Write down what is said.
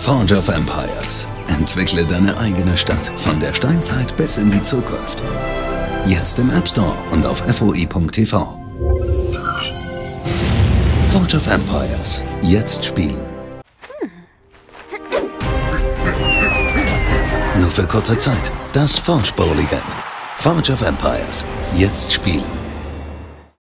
Forge of Empires. Entwickle deine eigene Stadt von der Steinzeit bis in die Zukunft. Jetzt im App Store und auf foi.tv. Forge of Empires. Jetzt spielen. Nur für kurze Zeit. Das Forge Bowl Event. Forge of Empires. Jetzt spielen.